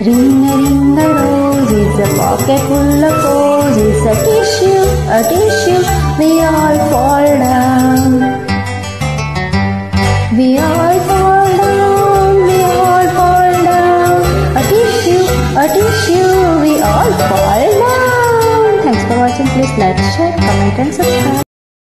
Ring a ring a rose is a pocket full of posies. A tissue, a tissue, we all fall down. We all fall down, we all fall down. A tissue, a tissue, we all fall down. Thanks for watching. Please like, share, comment and subscribe.